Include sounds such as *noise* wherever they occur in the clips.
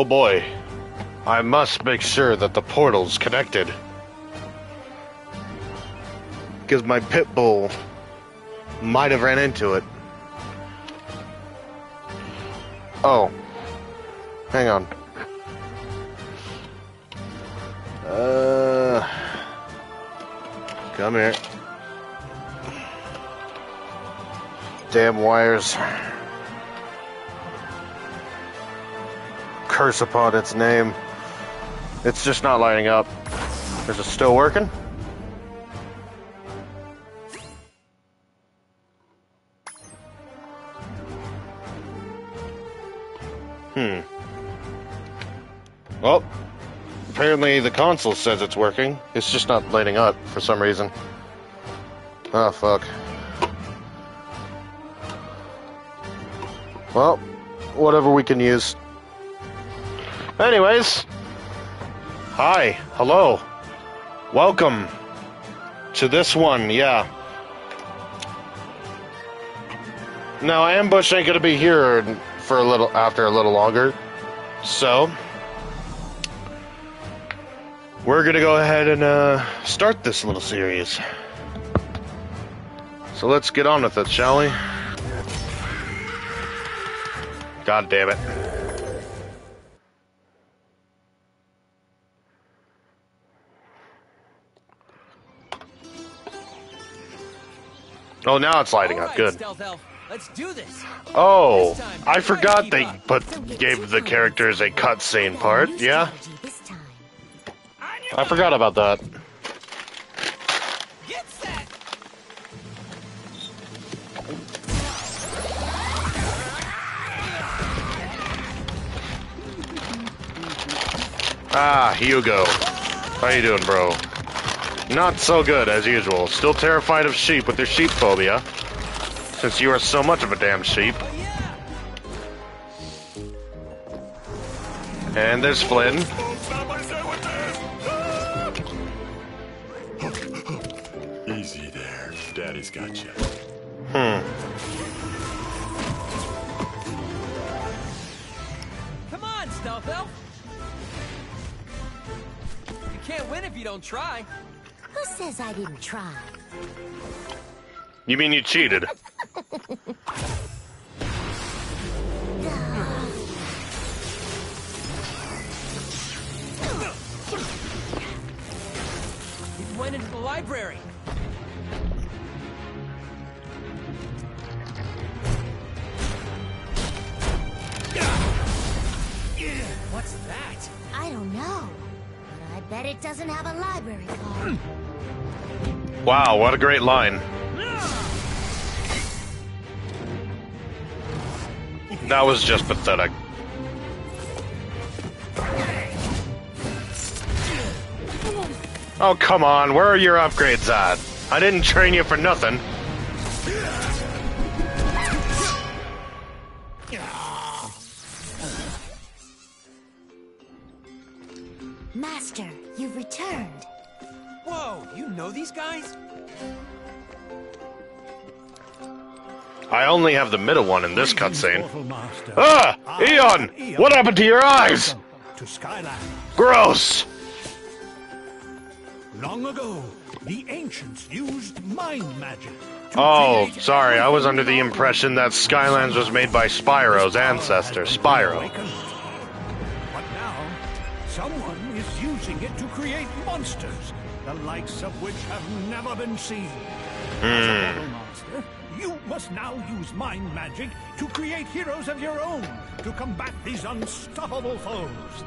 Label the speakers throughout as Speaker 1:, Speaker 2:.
Speaker 1: Oh boy. I must make sure that the portal's connected. Because my pit bull might have ran into it. Oh. Hang on. Uh. Come here. Damn wires. Curse upon its name. It's just not lighting up. Is it still working? Hmm. Well, apparently the console says it's working. It's just not lighting up for some reason. Oh, fuck. Well, whatever we can use. Anyways, hi, hello, welcome to this one, yeah. Now, Ambush ain't gonna be here for a little after a little longer, so we're gonna go ahead and uh, start this little series. So let's get on with it, shall we? God damn it. Oh, now it's lighting up. Good.
Speaker 2: Let's do this.
Speaker 1: Oh, I forgot they put gave the characters a cutscene part. Yeah, I forgot about that.
Speaker 2: Get set.
Speaker 1: Ah, Hugo. How you doing, bro? Not so good, as usual. Still terrified of sheep with your sheep phobia. Since you are so much of a damn sheep. And there's Flynn.
Speaker 3: Easy there. Daddy's got you.
Speaker 1: Hmm.
Speaker 2: Come on, Stealth Elf. You can't win if you don't try.
Speaker 4: Who says I didn't try?
Speaker 1: You mean you cheated?
Speaker 2: You went into the library. What's that?
Speaker 4: I don't know. But I bet it doesn't have a library card.
Speaker 1: Wow, what a great line. That was just pathetic. Oh, come on, where are your upgrades at? I didn't train you for nothing. Only have the middle one in this cutscene. Ah! Eon! What happened to your eyes? Gross!
Speaker 5: Long ago, the ancients used mind magic.
Speaker 1: Oh, sorry, I was under the impression that Skylands was made by Spyro's ancestor, Spyro.
Speaker 5: But now, someone is using it to create monsters, the likes of which have never been seen.
Speaker 1: Hmm.
Speaker 5: You must now use mind magic to create heroes of your own to combat these unstoppable foes.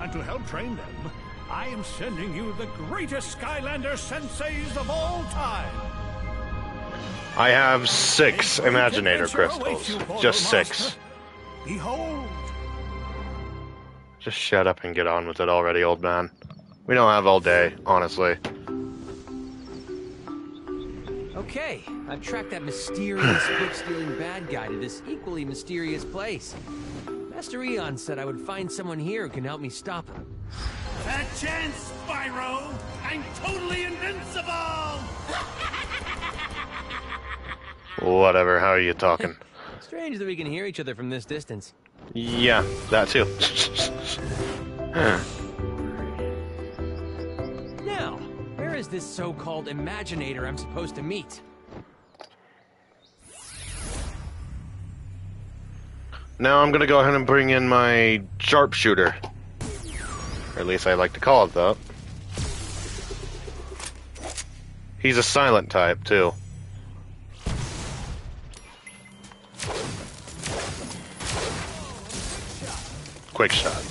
Speaker 5: And to help train them, I am sending you the greatest Skylander senseis of all time.
Speaker 1: I have six
Speaker 5: A
Speaker 1: Imaginator crystals. Just six.
Speaker 5: Behold,
Speaker 1: Just shut up and get on with it already, old man. We don't have all day, honestly.
Speaker 2: Okay, I've tracked that mysterious *sighs* book-stealing bad guy to this equally mysterious place. Master Eon said I would find someone here who can help me stop him.
Speaker 6: A chance, Spyro! I'm totally invincible!
Speaker 1: Whatever, how are you talking? *laughs*
Speaker 2: Strange that we can hear each other from this distance.
Speaker 1: Yeah, that too. *laughs*
Speaker 2: this so-called Imaginator I'm supposed to meet?
Speaker 1: now I'm gonna go ahead and bring in my sharpshooter. Or at least I like to call it that. He's a silent type, too. Quick shot.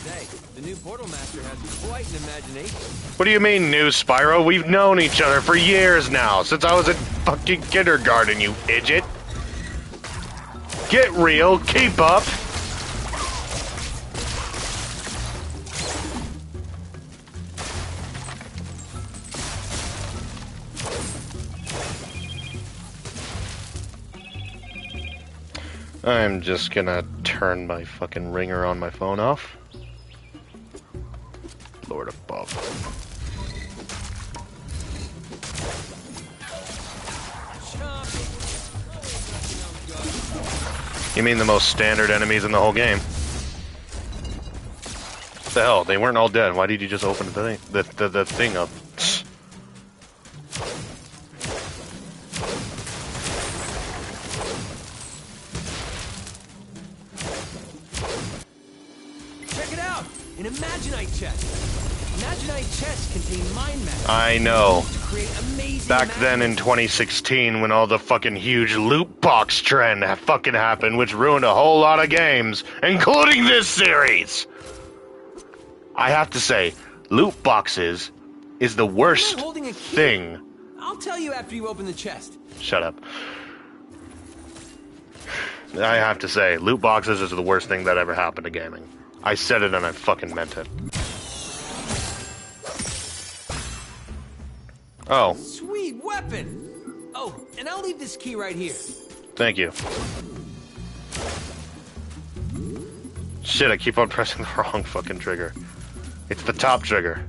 Speaker 2: New Portal Master has quite an imagination.
Speaker 1: What do you mean, new Spyro? We've known each other for years now, since I was in fucking kindergarten, you idiot. Get real, keep up. I'm just gonna turn my fucking ringer on my phone off. Lord above. You mean the most standard enemies in the whole game? What the hell? They weren't all dead. Why did you just open the thing, the, the, the thing up? Know.
Speaker 2: to create amazing
Speaker 1: Back then in 2016, when all the fucking huge loot box trend fucking happened, which ruined a whole lot of games, including this series. I have to say, loot boxes is the worst
Speaker 2: You're holding a key.
Speaker 1: thing.
Speaker 2: I'll tell you after you open the chest.
Speaker 1: Shut up. I have to say, loot boxes is the worst thing that ever happened to gaming. I said it and I fucking meant it. Oh,
Speaker 2: Sweet weapon! Oh, and I'll leave this key right here.
Speaker 1: thank you. Shit, I keep on *laughs* pressing the wrong fucking trigger. It's the top trigger.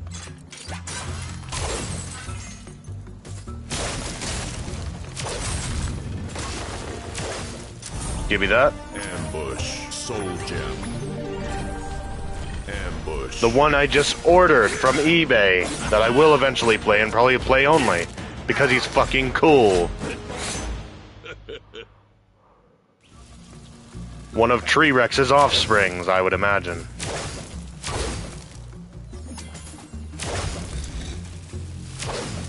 Speaker 1: Give me that.
Speaker 3: Ambush. Soul gem.
Speaker 1: The one I just ordered from eBay that I will eventually play and probably play only because he's fucking cool. *laughs* One of Tree Rex's offsprings, I would imagine.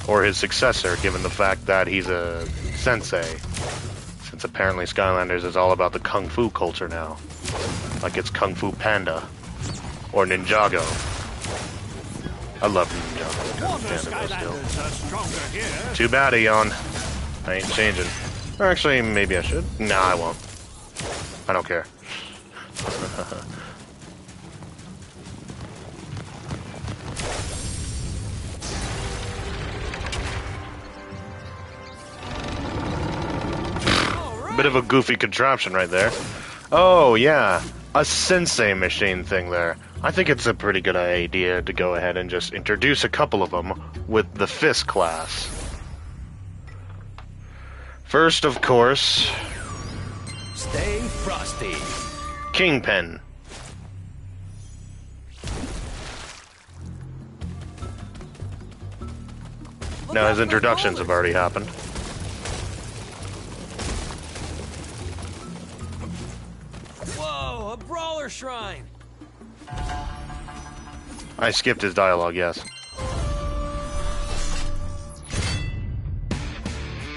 Speaker 1: Or his successor, given the fact that he's a sensei. Since apparently Skylanders is all about the kung fu culture now. Like it's Kung Fu Panda or Ninjago. I love Ninjago. God
Speaker 5: Water
Speaker 1: damn it, though, still.
Speaker 5: Skylanders are stronger here.
Speaker 1: Too bad, Eon. I ain't changing. Or actually, maybe I should. Nah, I won't. I don't care. Bit of a goofy contraption right there. Oh, yeah. A sensei machine thing there. I think it's a pretty good idea to go ahead and just introduce a couple of them with the fist class. First, of course,
Speaker 6: Stay frosty.
Speaker 1: King
Speaker 2: Pen.
Speaker 1: Now his introductions have already happened.
Speaker 2: Whoa, a brawler shrine!
Speaker 1: I skipped his dialogue, yes.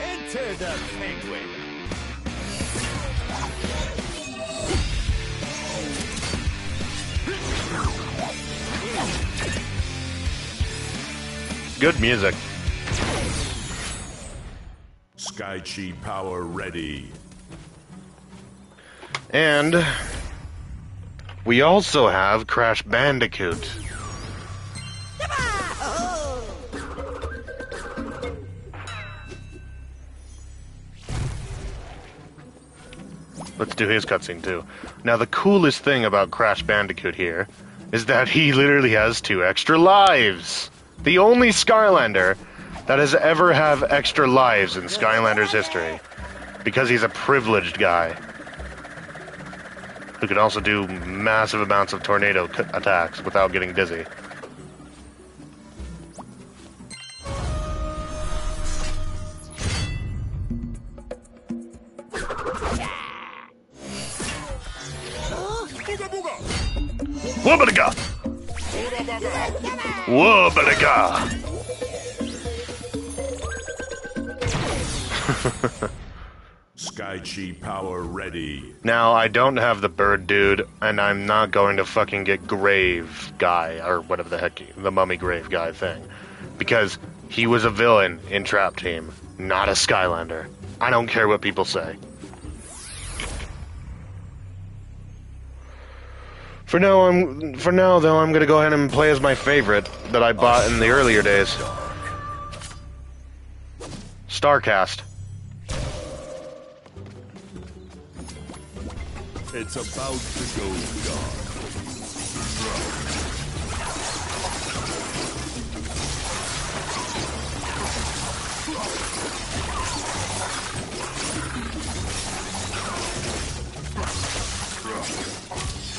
Speaker 6: Enter the penguin.
Speaker 1: Good music.
Speaker 3: Sky Chi power ready.
Speaker 1: And we also have Crash Bandicoot. Let's do his cutscene too. Now, the coolest thing about Crash Bandicoot here is that he literally has two extra lives. The only Skylander that has ever have extra lives in Skylanders history. Because he's a privileged guy who can also do massive amounts of tornado attacks without getting dizzy. Wubba-da-ga! Wubba-da-ga! *laughs*
Speaker 3: Sky Chi power ready.
Speaker 1: Now, I don't have the bird dude, and I'm not going to fucking get Grave Guy, or whatever the heck, the Mummy Grave Guy thing. Because he was a villain in Trap Team, not a Skylander. I don't care what people say. For now, I'm for now though. I'm gonna go ahead and play as my favorite that I bought in the earlier days. Starcast.
Speaker 3: It's about to go dark.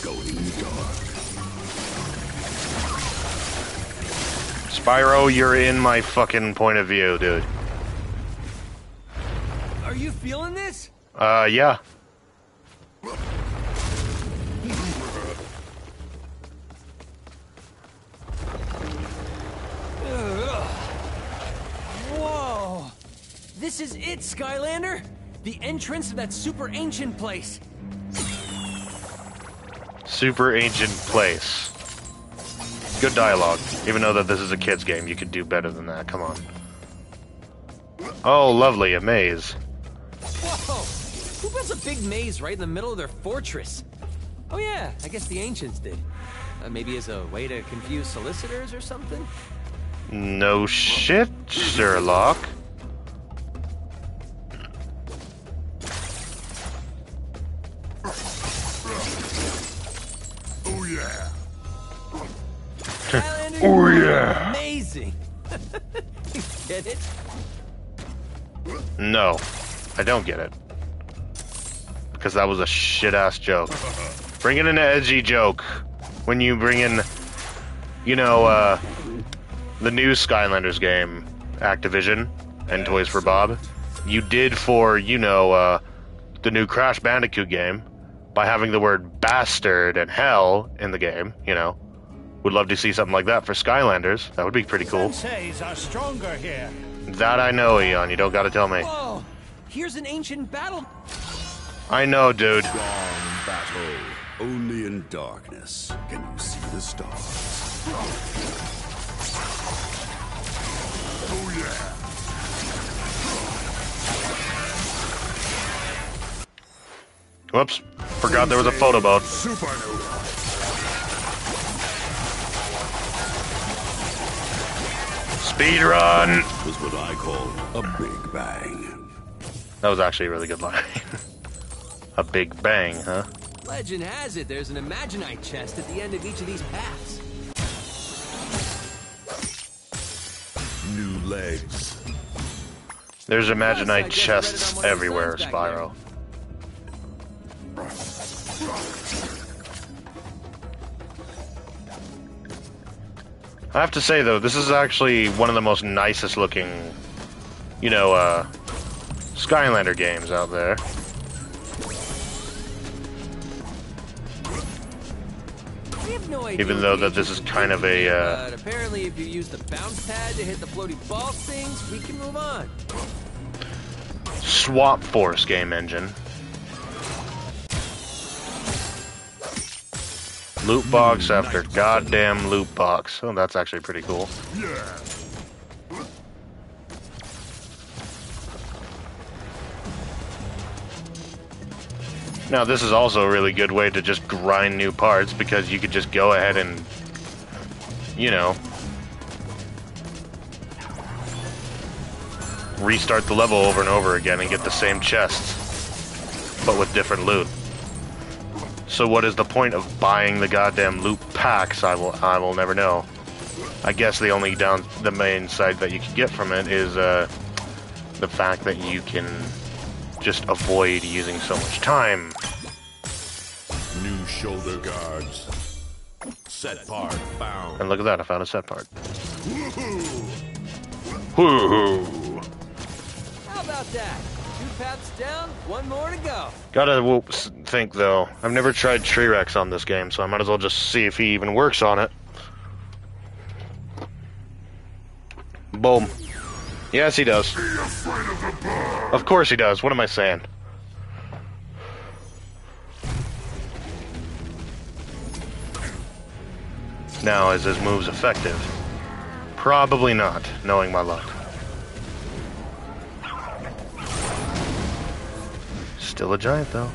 Speaker 3: Going dark.
Speaker 1: Spyro, you're in my fucking point of view, dude.
Speaker 2: Are you feeling this?
Speaker 1: Uh, yeah.
Speaker 2: This is it, Skylander? The entrance to that super ancient place.
Speaker 1: Super ancient place. Good dialogue. Even though that this is a kid's game, you could do better than that. Come on. Oh, lovely, a maze.
Speaker 2: Whoa! Who builds a big maze right in the middle of their fortress? Oh yeah, I guess the ancients did. Uh, maybe as a way to confuse solicitors or something?
Speaker 1: No shit, Sherlock. No, I don't get it. Because that was a shit ass joke. Bring in an edgy joke when you bring in, you know, uh, the new Skylanders game, Activision, and Toys for Bob. You did for, you know, uh, the new Crash Bandicoot game by having the word bastard and hell in the game, you know. Would love to see something like that for Skylanders. That would be pretty cool.
Speaker 5: Are stronger here.
Speaker 1: That I know, Eon. You don't gotta tell me.
Speaker 2: Whoa! Here's an ancient battle.
Speaker 1: I know, dude.
Speaker 3: Strong battle. Only in darkness can you see the stars. Oh yeah.
Speaker 1: Whoops. Forgot there was a photo boat.
Speaker 3: Supernova.
Speaker 1: Speed run!
Speaker 3: Was what I call a big bang.
Speaker 1: That was actually a really good line. *laughs* a big bang, huh?
Speaker 2: Legend has it there's an Imaginite chest at the end of each of these paths.
Speaker 3: New legs.
Speaker 1: There's
Speaker 2: Plus,
Speaker 1: Imaginite
Speaker 2: guess I read it
Speaker 1: chests
Speaker 2: on one of the
Speaker 1: everywhere,
Speaker 2: signs back there.
Speaker 1: Spyro. I have to say though, this is actually one of the most nicest looking, you know, uh, Skylander games out there.
Speaker 2: No
Speaker 1: Even though that this is kind of a, uh,
Speaker 2: But apparently, if you use the bounce pad to hit the floaty ball things, we can move on.
Speaker 1: Swap Force game engine. Loot box hmm, after goddamn loot box. Oh, that's actually pretty cool.
Speaker 3: Yeah.
Speaker 1: Now, this is also a really good way to just grind new parts because you could just go ahead and, you know, restart the level over and over again and get the same chests, but with different loot. So what is the point of buying the goddamn loot packs? I will I will never know. I guess the only down the main side that you can get from it is uh, the fact that you can just avoid using so much time.
Speaker 3: New shoulder guards. Set part found.
Speaker 1: And look at that, I found a set part. Woohoo!
Speaker 2: How about that? Paths down, one more to go.
Speaker 1: Gotta think though. I've never tried Tree Rex on this game, so I might as well just see if he even works on it. Boom. Yes, he does. Of course he does. What am I saying? Now, is his moves effective? Probably not, knowing my luck. Still a giant, though.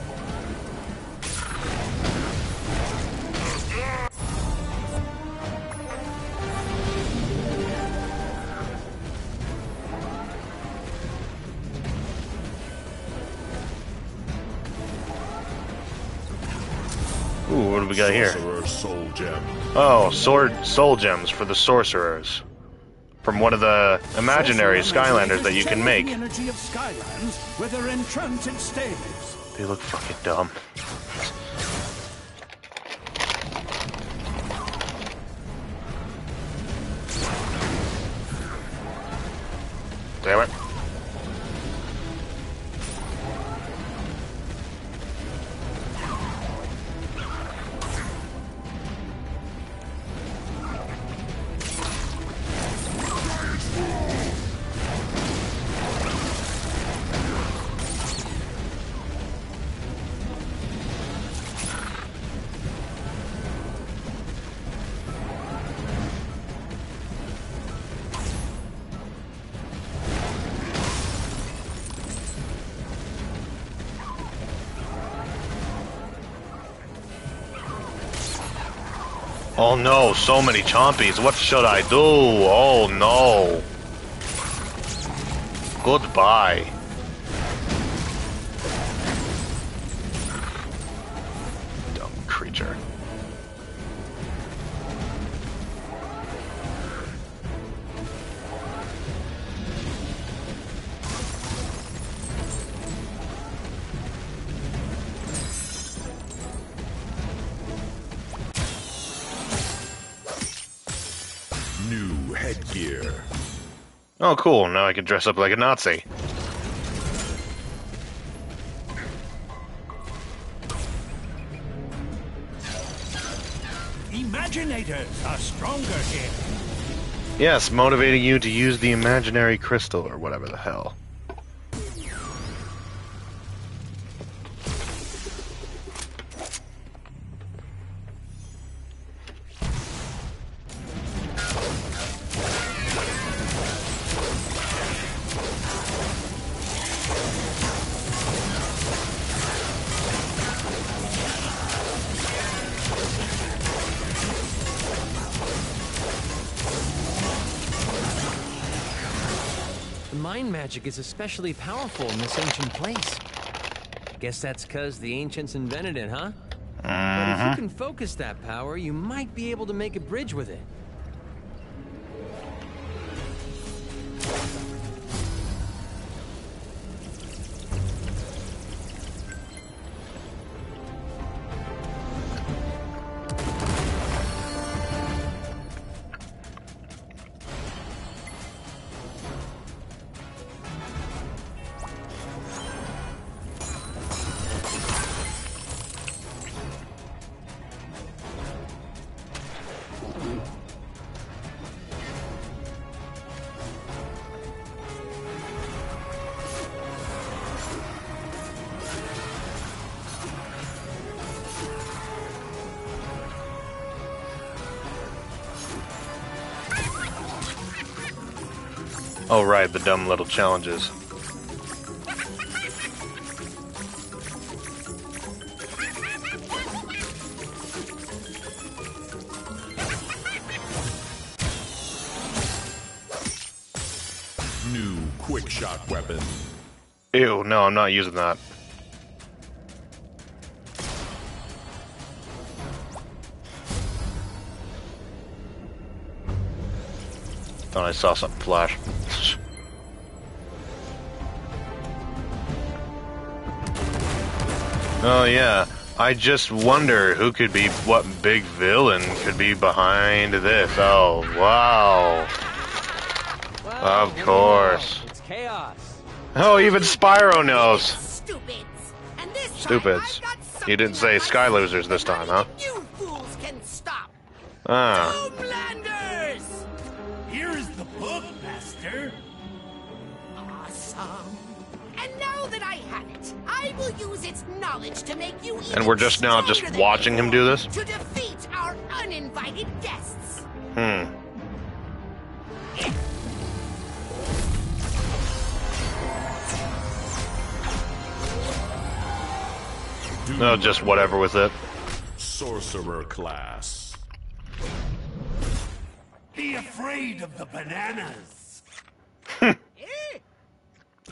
Speaker 1: Ooh, what do we got here?
Speaker 3: Sorcerer soul gem.
Speaker 1: Oh, sword soul gems for the sorcerers. From one of the imaginary Skylanders that you can make.
Speaker 5: The of Skylands where their enchanted stays.
Speaker 1: They look fucking dumb. Damn it. Oh no, so many chompies. What should I do? Oh no. Goodbye. Oh cool, now I can dress up like a Nazi.
Speaker 5: Imaginators are stronger here.
Speaker 1: Yes, motivating you to use the imaginary crystal or whatever the hell.
Speaker 2: Magic is especially powerful in this ancient place. Guess that's cause the ancients invented it, huh? But if you mm-hmm. can focus that power, you might be able to make a bridge with it. Oh right, the dumb little challenges.
Speaker 3: New quick shot weapon.
Speaker 1: Ew, no, I'm not using that. Thought I saw something flash. Oh yeah, I just wonder who could be what big villain could be behind this. Oh wow. Of
Speaker 2: what do you
Speaker 1: course.
Speaker 2: It's Kaos.
Speaker 1: Oh, even Spyro knows.
Speaker 4: Stupids. And this
Speaker 1: Stupids.
Speaker 4: Time I've got
Speaker 1: You didn't say Sky Losers this time, huh?
Speaker 4: You fools can stop.
Speaker 1: Ah.
Speaker 4: And
Speaker 1: we're just now just watching him do this?
Speaker 4: To defeat our uninvited guests.
Speaker 1: Hmm. No, just whatever with it.
Speaker 3: Sorcerer class.
Speaker 5: Be afraid of the bananas. *laughs*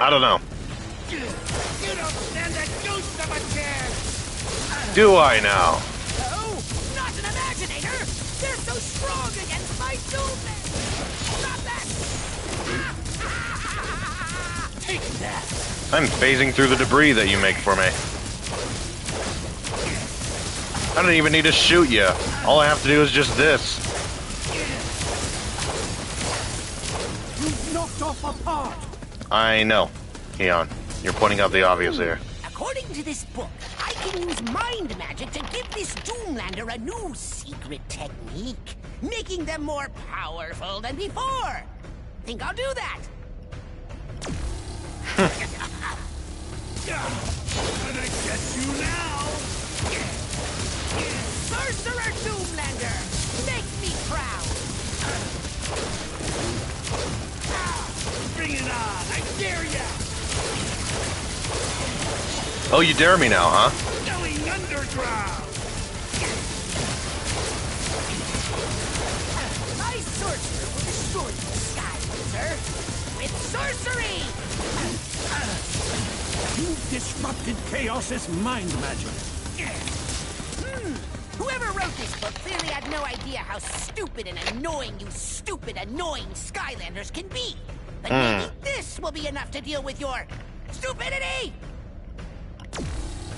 Speaker 1: I don't know.
Speaker 5: You don't stand a ghost of a chance.
Speaker 1: Do I now?
Speaker 4: No, not an imaginator. They're so strong against my doomsday. Stop that!
Speaker 5: Take that.
Speaker 1: I'm phasing through the debris that you make for me. I don't even need to shoot you. All I have to do is just this.
Speaker 5: You've knocked off a part.
Speaker 1: I know, Eon. You're pointing out the obvious hmm. here.
Speaker 4: According to this book, I can use mind magic to give this Doomlander a new secret technique, making them more powerful than before. Think I'll do that?
Speaker 5: Gonna get you now.
Speaker 4: Sorcerer Doomlander, make me proud.
Speaker 5: Bring it on. I dare ya.
Speaker 1: Oh, you dare me now, huh?
Speaker 5: Going underground.
Speaker 4: My sorcerer will destroy you, Sky Loser, with sorcery.
Speaker 5: You've disrupted Kaos's mind magic.
Speaker 4: Hmm. Whoever wrote this book clearly had no idea how stupid and annoying you stupid, annoying Skylanders can be. But maybe this will be enough to deal with your stupidity!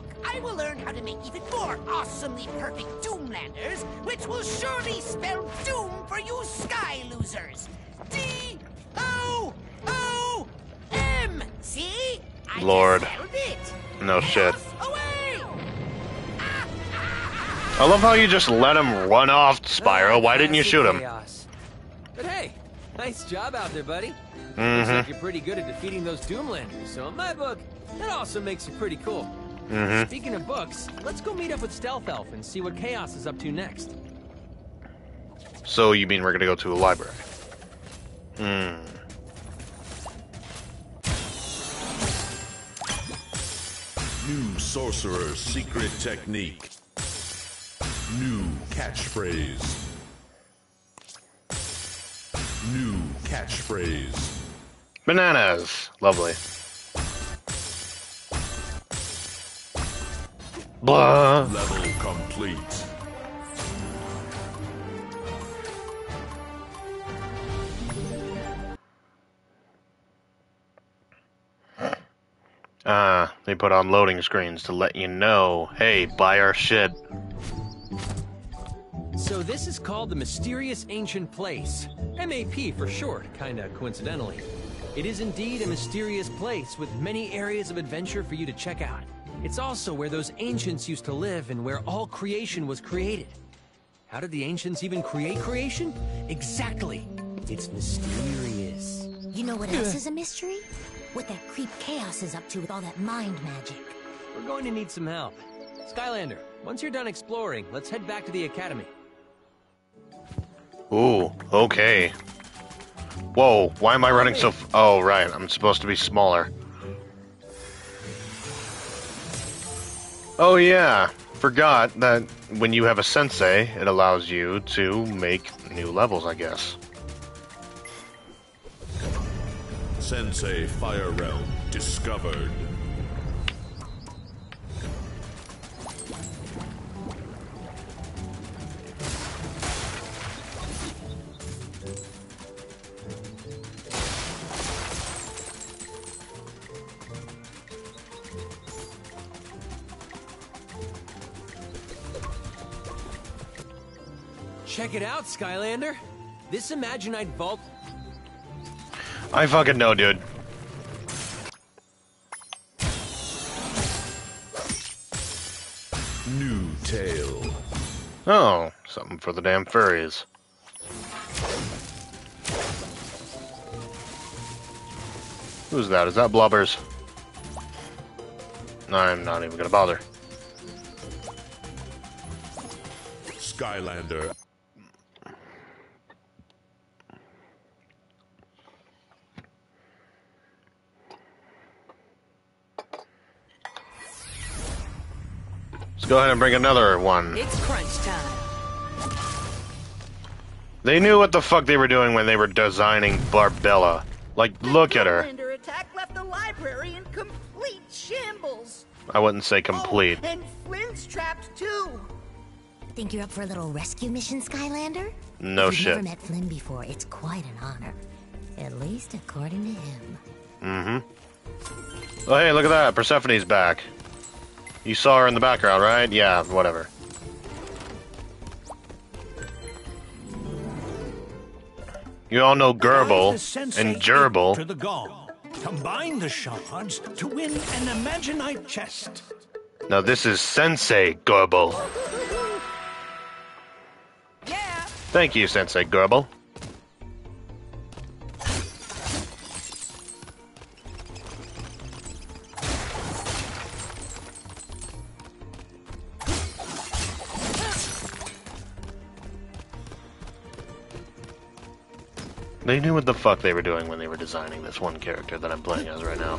Speaker 4: book, I will learn how to make even more awesomely perfect Doomlanders, which will surely spell doom for you Sky Losers. D O O M. See? I
Speaker 1: Lord.
Speaker 4: it.
Speaker 1: No shit.
Speaker 4: Away!
Speaker 1: I love how you just let him run off, Spyro. Why didn't you shoot him?
Speaker 2: But hey, nice job out there, buddy. Looks
Speaker 1: Mm-hmm.
Speaker 2: like you're pretty good at defeating those Doomlanders, so in my book, that also makes you pretty cool.
Speaker 1: Mm-hmm.
Speaker 2: Speaking of books, let's go meet up with Stealth Elf and see what Kaos is up to next.
Speaker 1: So you mean we're gonna go to a library? Hmm.
Speaker 3: New sorcerer's secret technique. New catchphrase. New catchphrase.
Speaker 1: Bananas. Lovely. Blah.
Speaker 3: Level complete.
Speaker 1: Ah, they put on loading screens to let you know, hey, buy our shit.
Speaker 2: So this is called the Mysterious Ancient Place. MAP for short, kinda coincidentally. It is indeed a mysterious place with many areas of adventure for you to check out. It's also where those ancients used to live and where all creation was created. How did the ancients even create creation?
Speaker 7: Exactly. It's mysterious.
Speaker 8: You know what else is a *laughs* mystery? What that creep Kaos is up to with all that mind magic.
Speaker 2: We're going to need some help. Skylander, once you're done exploring, let's head back to the academy.
Speaker 1: Ooh, okay. Whoa, why am I running so... F oh, right, I'm supposed to be smaller. Oh yeah, forgot that when you have a sensei, it allows you to make new levels, I guess.
Speaker 3: Sensei Fire Realm discovered.
Speaker 2: Out, Skylander. This Imaginite vault
Speaker 1: I fucking know, dude.
Speaker 3: New tale.
Speaker 1: Oh, something for the damn furries. Who's that? Is that Blubbers? I'm not even gonna bother.
Speaker 3: Skylander.
Speaker 1: Go ahead and bring another one.
Speaker 9: It's crunch time.
Speaker 1: They knew what the fuck they were doing when they were designing Barbella. Like, look at her.
Speaker 4: Doomlander attack left the library in complete shambles.
Speaker 1: I wouldn't say complete.
Speaker 4: Oh, and Flynn's trapped too.
Speaker 8: Think you're up for a little rescue mission, Skylander?
Speaker 1: No
Speaker 8: if you've
Speaker 1: shit.
Speaker 8: never met Flynn before, it's quite an honor. At least according to him.
Speaker 1: Mm-hmm. Oh, hey, look at that. Persephone's back. You saw her in the background, right? Yeah, whatever. You all know
Speaker 5: Guide
Speaker 1: Gerbil and Gerbil.
Speaker 5: To the gong. Combine the shards to win an Imaginite chest.
Speaker 1: Now this is Sensei Gerbil. *laughs*
Speaker 4: Yeah.
Speaker 1: Thank you, Sensei Gerbil. They knew what the fuck they were doing when they were designing this one character that I'm playing as right now.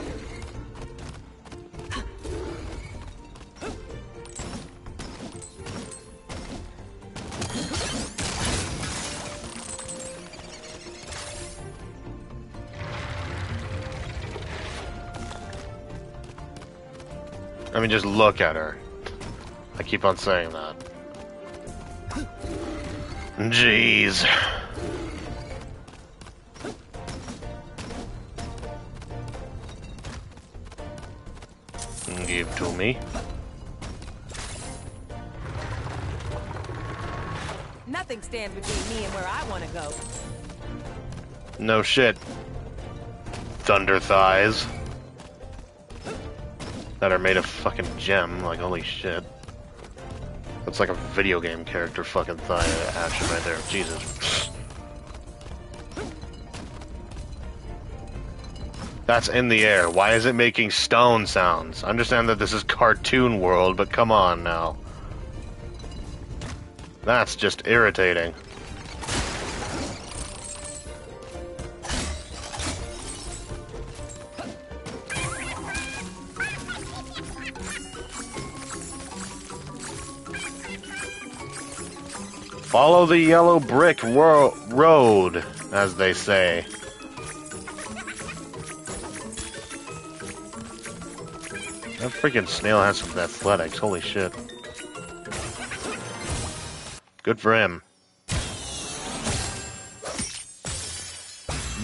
Speaker 1: I mean, just look at her. I keep on saying that. Jeez. To me.
Speaker 9: Nothing stands between me and where I want to go.
Speaker 1: No shit. Thunder thighs. That are made of fucking gem, like holy shit. That's like a video game character fucking thigh action right there. Jesus. That's in the air. Why is it making stone sounds? Understand that this is cartoon world, but come on now. That's just irritating. Follow the yellow brick ro- road, as they say. That freaking snail has some athletics. Holy shit. Good for him.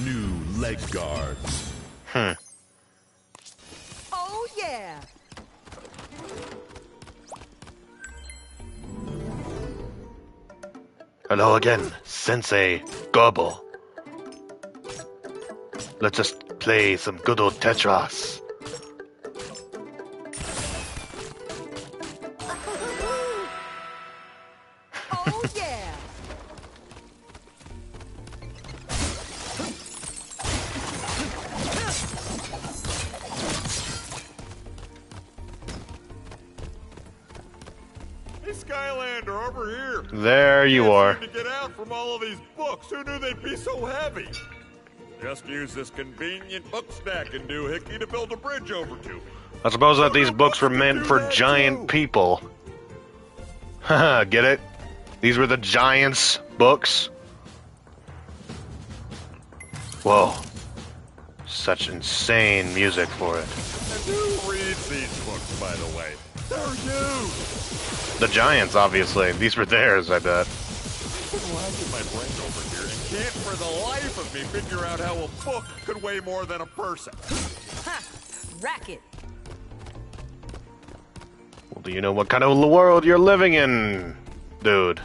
Speaker 3: New leg guards.
Speaker 1: Hmm.
Speaker 9: Oh, yeah.
Speaker 1: Hello again, Sensei Gobble. Let's just play some good old Tetris.
Speaker 9: oh yeah.
Speaker 10: Hey, Skylander, over here.
Speaker 1: There you are.
Speaker 10: To get out from all of these books, who knew they'd be so heavy? Just use this convenient book stack and do Hickey to build a bridge over to me.
Speaker 1: I suppose that these books were meant for giant people. Haha, *laughs* get it? These were the giants' books. Whoa. Such insane music for it.
Speaker 10: And who reads these books, by the way? They're you!
Speaker 1: The giants, obviously. These were theirs, I bet.
Speaker 10: Lacking my brain over here and can't for the life of me figure out how a book could weigh more than a person.
Speaker 9: Ha! Racket.
Speaker 1: Do you know what kind of world you're living in, dude?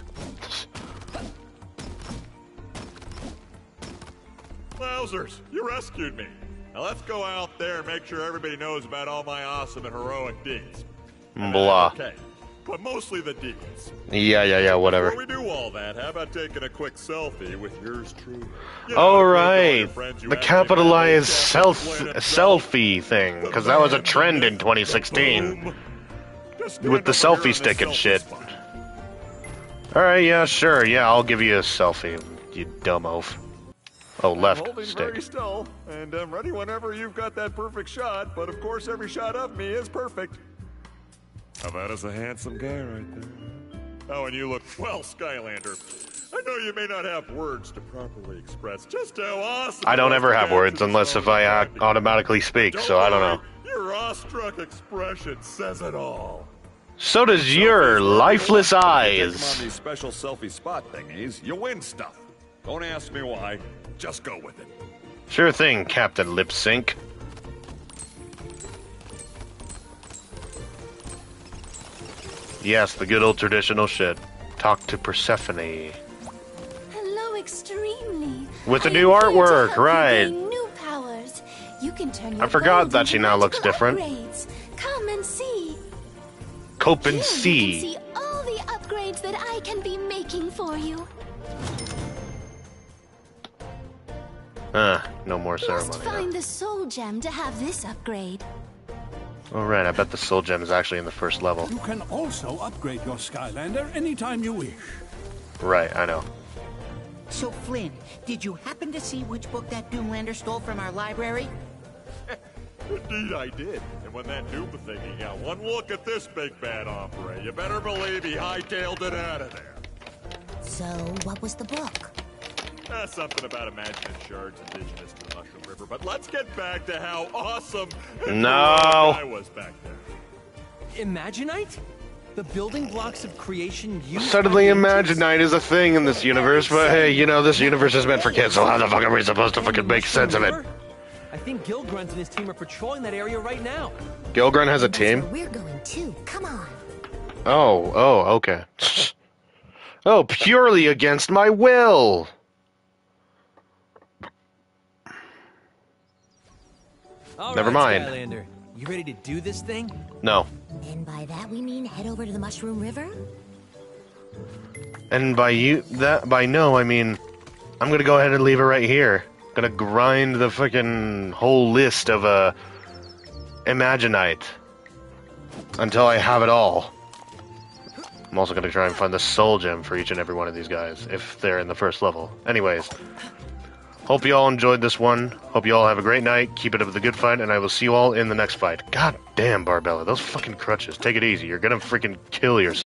Speaker 10: Wowzers, you rescued me. Now let's go out there and make sure everybody knows about all my awesome and heroic deeds.
Speaker 1: Mm, blah.
Speaker 10: Uh, okay, but mostly the deeds.
Speaker 1: Yeah, yeah, yeah, whatever.
Speaker 10: Before we do all that, how about taking a quick selfie with yours truly? You
Speaker 1: All
Speaker 10: with all
Speaker 1: right,
Speaker 10: your friends you
Speaker 1: the capitalized self selfie thing, because that was a trend in 2016
Speaker 10: Just
Speaker 1: with the selfie stick and shit. All right, yeah, sure, yeah, I'll give you a selfie, you dumb oaf. Oh, left
Speaker 10: Holding
Speaker 1: stick.
Speaker 10: very still, and I'm ready whenever you've got that perfect shot. But of course, every shot of me is perfect. How about as a handsome guy right there? Oh, and you look well, Skylander. I know you may not have words to properly express just how awesome.
Speaker 1: I don't ever have words unless if I uh, automatically speak, so I don't know.
Speaker 10: Your awestruck expression says it all.
Speaker 1: So does your lifeless
Speaker 10: 'em on
Speaker 1: eyes.
Speaker 10: these special selfie spot thingies, you win stuff. Don't ask me why. Just go with it.
Speaker 1: Sure thing, Captain Lip Sync. Yes, the good old traditional shit. Talk to Persephone.
Speaker 8: Hello, extremely.
Speaker 1: With the
Speaker 8: I
Speaker 1: new
Speaker 8: am here to
Speaker 1: artwork, right.
Speaker 8: New powers. You can turn
Speaker 1: I forgot that she now looks different.
Speaker 8: upgrades. Come and see.
Speaker 1: Cope
Speaker 8: Here
Speaker 1: and
Speaker 8: you can
Speaker 1: see.
Speaker 8: see all the upgrades that I can be making for you.
Speaker 1: Uh, no more
Speaker 8: Must
Speaker 1: ceremony.
Speaker 8: find the soul gem to have this upgrade.
Speaker 1: Alright, I bet the soul gem is actually in the first level.
Speaker 5: You can also upgrade your Skylander anytime you wish.
Speaker 1: Right, I know.
Speaker 4: So, Flynn, did you happen to see which book that Doomlander stole from our library?
Speaker 10: Indeed, I did. And when that Doom thingy got one look at this big bad opera, you better believe he hightailed it out of there.
Speaker 8: So, what was the book?
Speaker 10: Uh, something about imaginary shards indigenous to the But let's get back to how awesome
Speaker 1: No. *laughs*
Speaker 10: I was back there.
Speaker 2: Imaginite? The building blocks of creation used
Speaker 1: Suddenly
Speaker 2: by the?
Speaker 1: Imaginite is a thing in this universe, but hey, you know, this universe is meant for kids, so how the fuck are we supposed to fucking make sense of it?
Speaker 2: I think Gill Grunt and his team are patrolling that area right now.
Speaker 1: Gilgren has a team?
Speaker 8: we're going too. Come on.
Speaker 1: Oh, oh, okay. *laughs* Oh, purely against my will!
Speaker 2: All
Speaker 1: Never
Speaker 2: right,
Speaker 1: mind.
Speaker 2: Skylander, you ready to do this thing?
Speaker 1: No.
Speaker 8: And by that we mean head over to the Mushroom River?
Speaker 1: And by you, that, by no, I mean, I'm gonna go ahead and leave it right here. Gonna grind the fucking whole list of, uh, Imaginite. Until I have it all. I'm also gonna try and find the soul gem for each and every one of these guys, if they're in the first level. Anyways. Hope you all enjoyed this one. Hope you all have a great night. Keep it up with the good fight, and I will see you all in the next fight. God damn, Barbella, those fucking crutches. Take it easy. You're gonna freaking kill yourself.